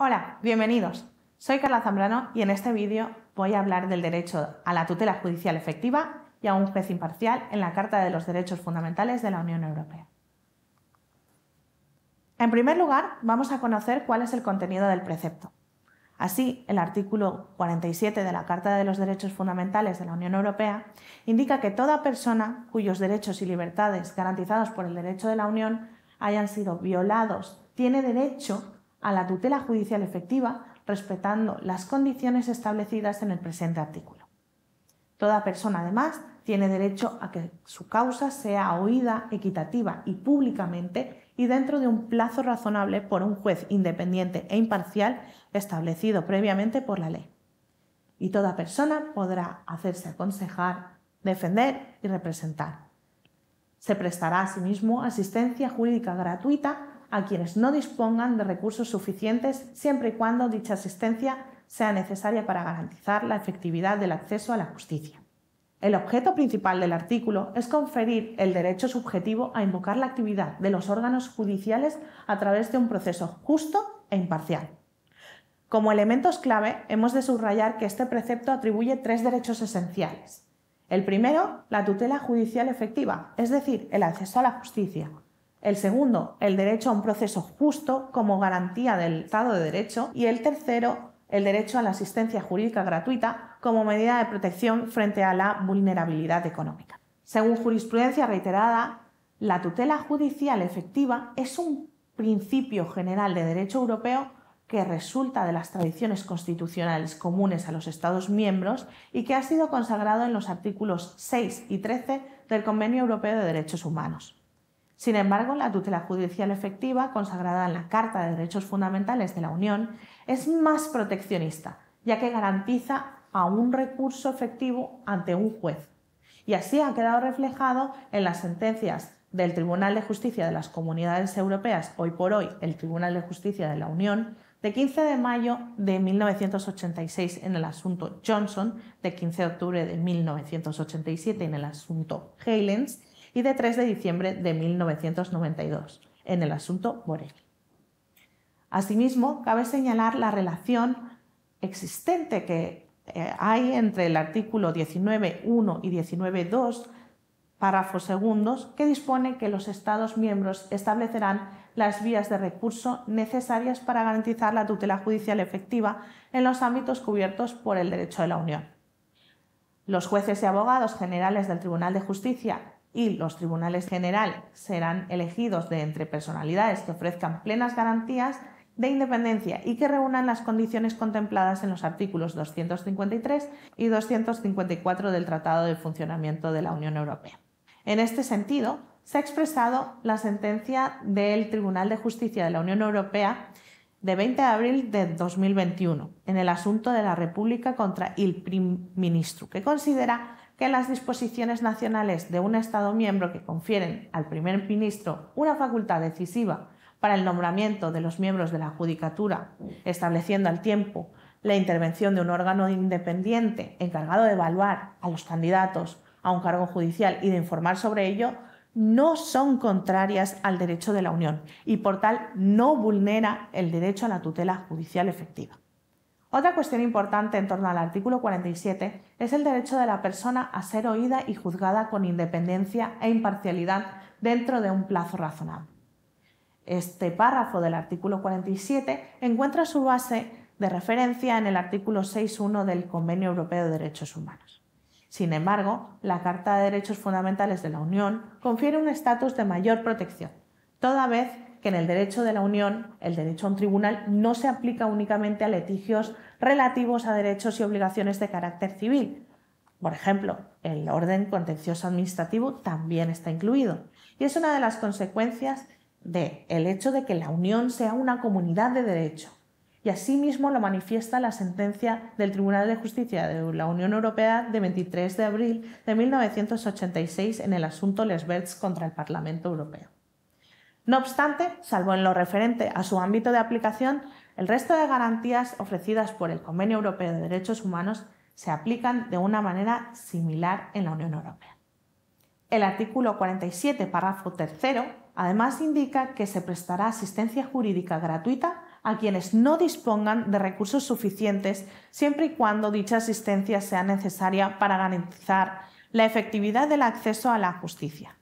Hola, bienvenidos. Soy Carla Zambrano y en este vídeo voy a hablar del derecho a la tutela judicial efectiva y a un juez imparcial en la Carta de los Derechos Fundamentales de la Unión Europea. En primer lugar, vamos a conocer cuál es el contenido del precepto. Así, el artículo 47 de la Carta de los Derechos Fundamentales de la Unión Europea indica que toda persona cuyos derechos y libertades garantizados por el derecho de la Unión hayan sido violados tiene derecho a la tutela judicial efectiva respetando las condiciones establecidas en el presente artículo. Toda persona, además, tiene derecho a que su causa sea oída equitativa y públicamente y dentro de un plazo razonable por un juez independiente e imparcial establecido previamente por la ley. Y toda persona podrá hacerse aconsejar, defender y representar. Se prestará asimismo asistencia jurídica gratuita a quienes no dispongan de recursos suficientes siempre y cuando dicha asistencia sea necesaria para garantizar la efectividad del acceso a la justicia. El objeto principal del artículo es conferir el derecho subjetivo a invocar la actividad de los órganos judiciales a través de un proceso justo e imparcial. Como elementos clave, hemos de subrayar que este precepto atribuye tres derechos esenciales. El primero, la tutela judicial efectiva, es decir, el acceso a la justicia. El segundo, el derecho a un proceso justo como garantía del Estado de Derecho. Y el tercero, el derecho a la asistencia jurídica gratuita como medida de protección frente a la vulnerabilidad económica. Según jurisprudencia reiterada, la tutela judicial efectiva es un principio general de derecho europeo que resulta de las tradiciones constitucionales comunes a los Estados miembros y que ha sido consagrado en los artículos 6 y 13 del Convenio Europeo de Derechos Humanos. Sin embargo, la tutela judicial efectiva, consagrada en la Carta de Derechos Fundamentales de la Unión, es más proteccionista, ya que garantiza a un recurso efectivo ante un juez. Y así ha quedado reflejado en las sentencias del Tribunal de Justicia de las Comunidades Europeas, hoy por hoy el Tribunal de Justicia de la Unión, de 15 de mayo de 1986 en el asunto Johnson, de 15 de octubre de 1987 en el asunto Halens y de 3 de diciembre de 1992 en el asunto Borelli. Asimismo, cabe señalar la relación existente que eh, hay entre el artículo 19.1 y 19.2, párrafos segundos, que dispone que los Estados miembros establecerán las vías de recurso necesarias para garantizar la tutela judicial efectiva en los ámbitos cubiertos por el derecho de la Unión. Los jueces y abogados generales del Tribunal de Justicia y los tribunales generales serán elegidos de entre personalidades que ofrezcan plenas garantías de independencia y que reúnan las condiciones contempladas en los artículos 253 y 254 del Tratado de Funcionamiento de la Unión Europea. En este sentido, se ha expresado la sentencia del Tribunal de Justicia de la Unión Europea de 20 de abril de 2021 en el asunto de la República contra el primer ministro, que considera que las disposiciones nacionales de un Estado miembro que confieren al primer ministro una facultad decisiva para el nombramiento de los miembros de la Judicatura, estableciendo al tiempo la intervención de un órgano independiente encargado de evaluar a los candidatos a un cargo judicial y de informar sobre ello, no son contrarias al derecho de la Unión y por tal no vulnera el derecho a la tutela judicial efectiva. Otra cuestión importante en torno al artículo 47 es el derecho de la persona a ser oída y juzgada con independencia e imparcialidad dentro de un plazo razonable. Este párrafo del artículo 47 encuentra su base de referencia en el artículo 6.1 del Convenio Europeo de Derechos Humanos. Sin embargo, la Carta de Derechos Fundamentales de la Unión confiere un estatus de mayor protección, toda vez que en el derecho de la Unión el derecho a un tribunal no se aplica únicamente a litigios relativos a derechos y obligaciones de carácter civil. Por ejemplo, el orden contencioso administrativo también está incluido y es una de las consecuencias del hecho de que la Unión sea una comunidad de derecho. Y asimismo lo manifiesta la sentencia del Tribunal de Justicia de la Unión Europea de 23 de abril de 1986 en el asunto Lesberts contra el Parlamento Europeo. No obstante, salvo en lo referente a su ámbito de aplicación, el resto de garantías ofrecidas por el Convenio Europeo de Derechos Humanos se aplican de una manera similar en la Unión Europea. El artículo 47, párrafo tercero, además indica que se prestará asistencia jurídica gratuita a quienes no dispongan de recursos suficientes siempre y cuando dicha asistencia sea necesaria para garantizar la efectividad del acceso a la justicia.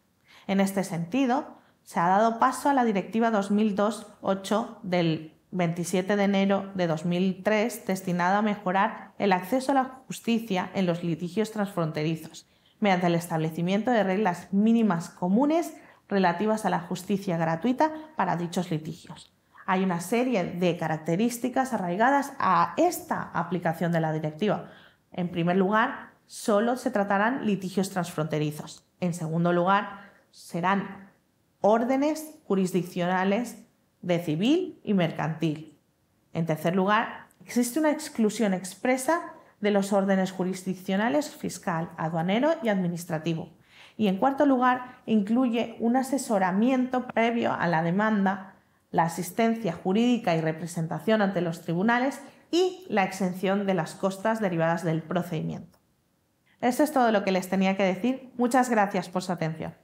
En este sentido, se ha dado paso a la Directiva 2002-8 del 27 de enero de 2003 destinada a mejorar el acceso a la justicia en los litigios transfronterizos, mediante el establecimiento de reglas mínimas comunes relativas a la justicia gratuita para dichos litigios. Hay una serie de características arraigadas a esta aplicación de la directiva. En primer lugar, solo se tratarán litigios transfronterizos. En segundo lugar, serán órdenes jurisdiccionales de civil y mercantil. En tercer lugar, existe una exclusión expresa de los órdenes jurisdiccionales fiscal, aduanero y administrativo. Y en cuarto lugar, incluye un asesoramiento previo a la demanda, la asistencia jurídica y representación ante los tribunales y la exención de las costas derivadas del procedimiento. Esto es todo lo que les tenía que decir. Muchas gracias por su atención.